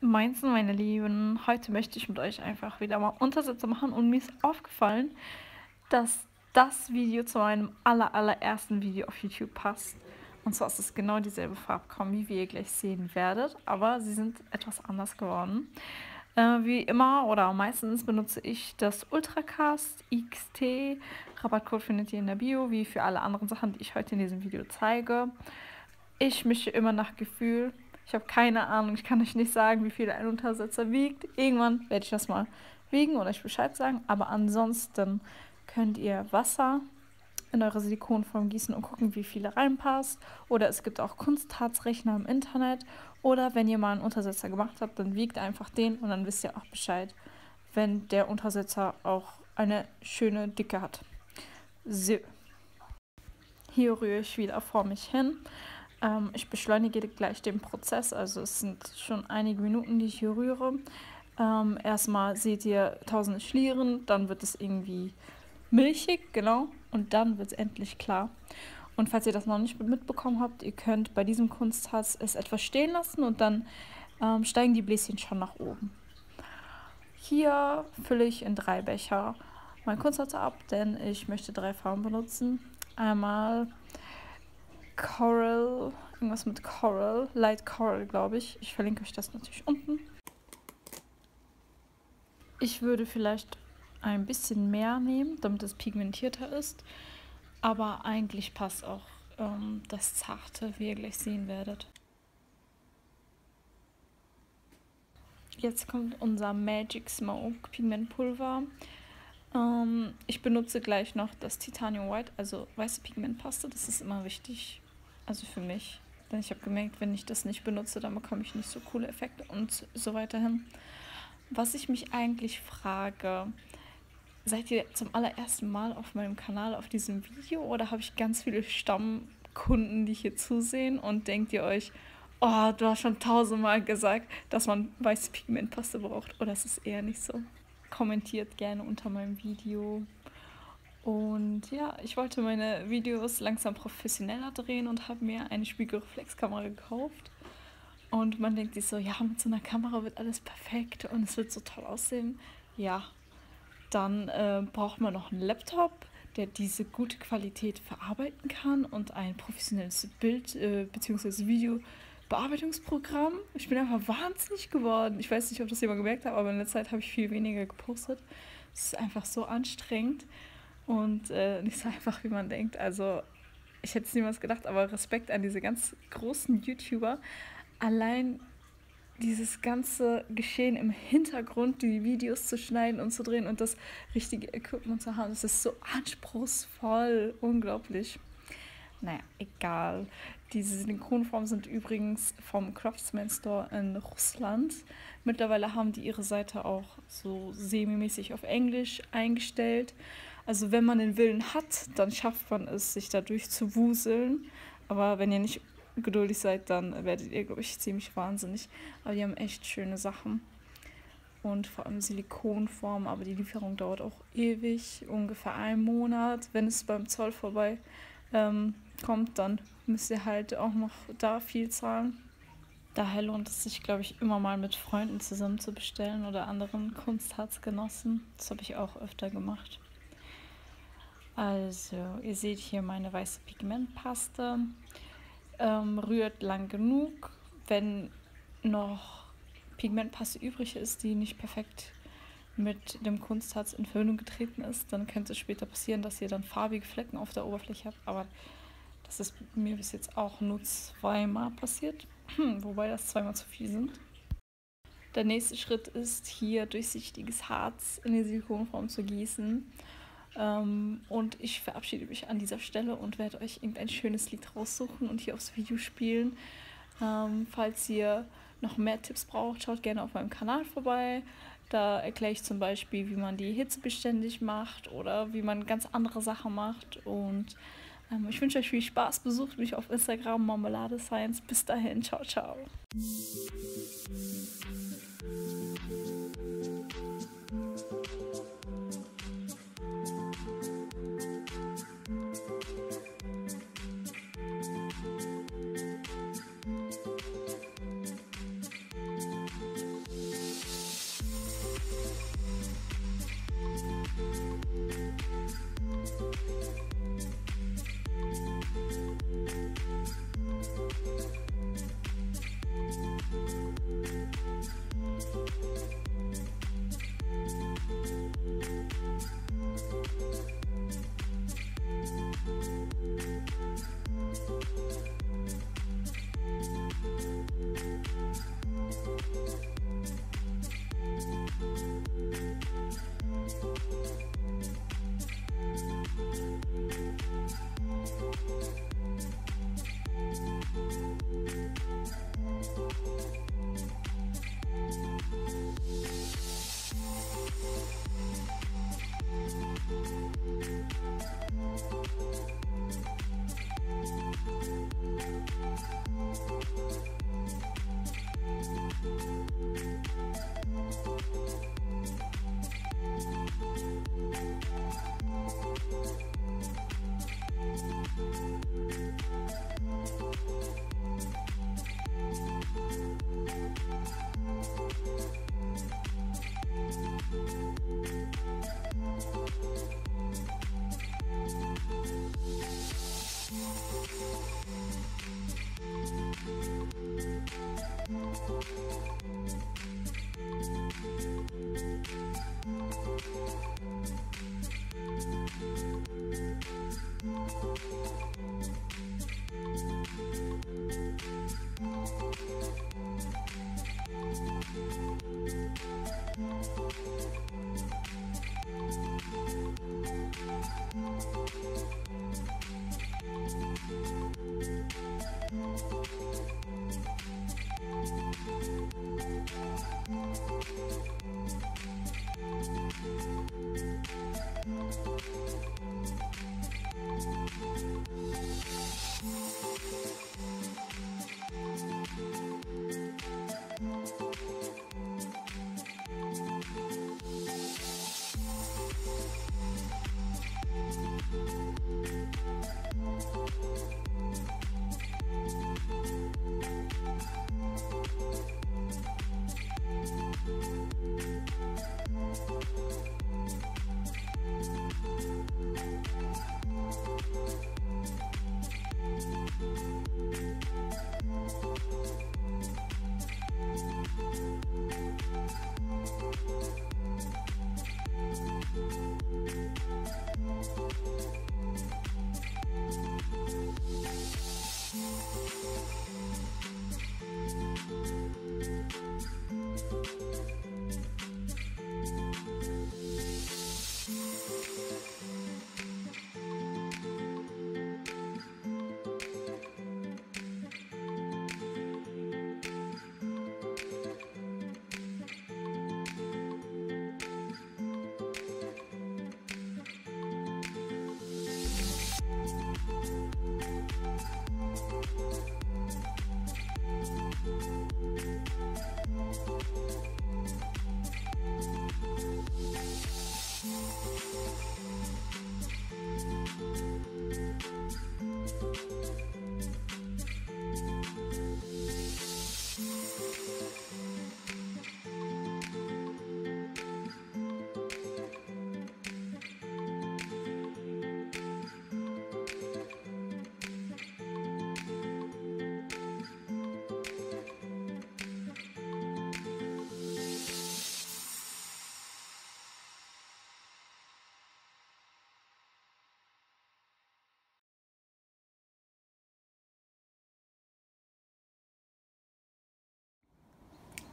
Meinzen, meine Lieben, heute möchte ich mit euch einfach wieder mal Untersetzer machen und mir ist aufgefallen, dass das Video zu meinem aller, allerersten Video auf YouTube passt. Und zwar ist es genau dieselbe Farbkombi, wie ihr gleich sehen werdet, aber sie sind etwas anders geworden. Äh, wie immer oder meistens benutze ich das Ultracast XT. Rabattcode findet ihr in der Bio, wie für alle anderen Sachen, die ich heute in diesem Video zeige. Ich mische immer nach Gefühl. Ich habe keine Ahnung, ich kann euch nicht sagen, wie viel ein Untersetzer wiegt. Irgendwann werde ich das mal wiegen oder euch Bescheid sagen. Aber ansonsten könnt ihr Wasser in eure Silikonform gießen und gucken, wie viel reinpasst. Oder es gibt auch Kunstharzrechner im Internet. Oder wenn ihr mal einen Untersetzer gemacht habt, dann wiegt einfach den und dann wisst ihr auch Bescheid, wenn der Untersetzer auch eine schöne Dicke hat. So. Hier rühre ich wieder vor mich hin. Ähm, ich beschleunige gleich den Prozess, also es sind schon einige Minuten, die ich hier rühre. Ähm, erstmal seht ihr tausende Schlieren, dann wird es irgendwie milchig, genau, und dann wird es endlich klar. Und falls ihr das noch nicht mitbekommen habt, ihr könnt bei diesem Kunstharz es etwas stehen lassen und dann ähm, steigen die Bläschen schon nach oben. Hier fülle ich in drei Becher mein Kunstharz ab, denn ich möchte drei Farben benutzen. Einmal Coral, irgendwas mit Coral, Light Coral, glaube ich. Ich verlinke euch das natürlich unten. Ich würde vielleicht ein bisschen mehr nehmen, damit es pigmentierter ist. Aber eigentlich passt auch ähm, das Zarte, wie ihr gleich sehen werdet. Jetzt kommt unser Magic Smoke Pigmentpulver. Ähm, ich benutze gleich noch das Titanium White, also weiße Pigmentpaste. Das ist immer wichtig also für mich. Denn ich habe gemerkt, wenn ich das nicht benutze, dann bekomme ich nicht so coole Effekte und so weiter hin. Was ich mich eigentlich frage, seid ihr zum allerersten Mal auf meinem Kanal auf diesem Video oder habe ich ganz viele Stammkunden, die hier zusehen und denkt ihr euch, oh, du hast schon tausendmal gesagt, dass man weiße Pigmentpaste braucht oder ist es eher nicht so? Kommentiert gerne unter meinem Video. Und ja, ich wollte meine Videos langsam professioneller drehen und habe mir eine Spiegelreflexkamera gekauft. Und man denkt sich so, ja, mit so einer Kamera wird alles perfekt und es wird so toll aussehen. Ja, dann äh, braucht man noch einen Laptop, der diese gute Qualität verarbeiten kann und ein professionelles Bild- äh, bzw. Videobearbeitungsprogramm. Ich bin einfach wahnsinnig geworden. Ich weiß nicht, ob das jemand gemerkt hat, aber in der Zeit habe ich viel weniger gepostet. Es ist einfach so anstrengend und äh, nicht so einfach, wie man denkt. Also ich hätte es niemals gedacht, aber Respekt an diese ganz großen YouTuber. Allein dieses ganze Geschehen im Hintergrund, die Videos zu schneiden und zu drehen und das richtige Equipment zu haben, das ist so anspruchsvoll, unglaublich. Naja, egal. Diese Silikonformen sind übrigens vom Craftsman Store in Russland. Mittlerweile haben die ihre Seite auch so semi-mäßig auf Englisch eingestellt. Also wenn man den Willen hat, dann schafft man es, sich da durchzuwuseln. Aber wenn ihr nicht geduldig seid, dann werdet ihr, glaube ich, ziemlich wahnsinnig. Aber die haben echt schöne Sachen. Und vor allem Silikonform, aber die Lieferung dauert auch ewig, ungefähr einen Monat. Wenn es beim Zoll vorbei ähm, kommt, dann müsst ihr halt auch noch da viel zahlen. Daher lohnt es sich, glaube ich, immer mal mit Freunden zusammen zu bestellen oder anderen Kunstharzgenossen. Das habe ich auch öfter gemacht. Also, ihr seht hier meine weiße Pigmentpaste. Ähm, rührt lang genug. Wenn noch Pigmentpaste übrig ist, die nicht perfekt mit dem Kunstharz in Verbindung getreten ist, dann könnte es später passieren, dass ihr dann farbige Flecken auf der Oberfläche habt. Aber das ist mir bis jetzt auch nur zweimal passiert, wobei das zweimal zu viel sind. Der nächste Schritt ist hier durchsichtiges Harz in die Silikonform zu gießen. Ähm, und ich verabschiede mich an dieser Stelle und werde euch irgendein schönes Lied raussuchen und hier aufs Video spielen. Ähm, falls ihr noch mehr Tipps braucht, schaut gerne auf meinem Kanal vorbei. Da erkläre ich zum Beispiel, wie man die Hitze beständig macht oder wie man ganz andere Sachen macht. Und ähm, ich wünsche euch viel Spaß. Besucht mich auf Instagram Marmelade Science. Bis dahin, ciao, ciao.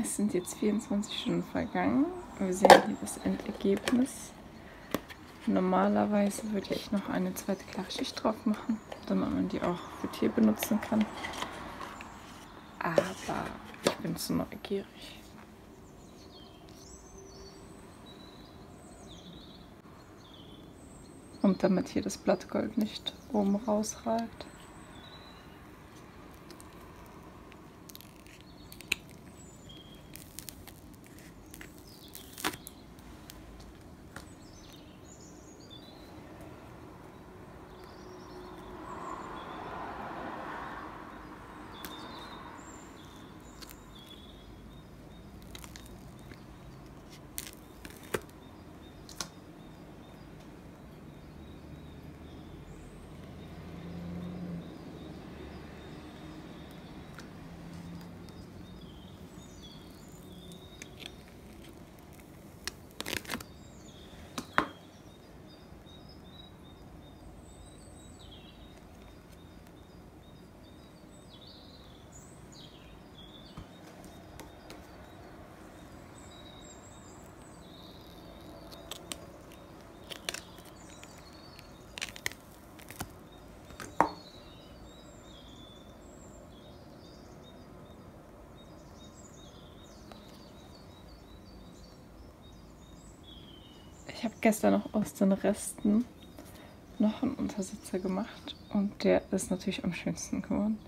Es sind jetzt 24 Stunden vergangen. Wir sehen hier das Endergebnis. Normalerweise würde ich noch eine zweite Klarschicht drauf machen, damit man die auch für Tee benutzen kann. Aber ich bin zu neugierig. Und damit hier das Blattgold nicht oben rausragt. Gestern noch aus den Resten noch einen Untersitzer gemacht und der ist natürlich am schönsten geworden.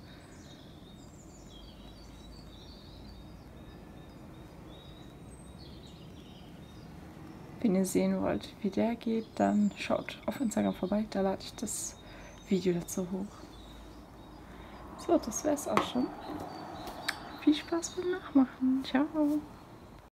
Wenn ihr sehen wollt, wie der geht, dann schaut auf Instagram vorbei, da lade ich das Video dazu hoch. So, das wäre es auch schon. Viel Spaß beim Nachmachen. Ciao.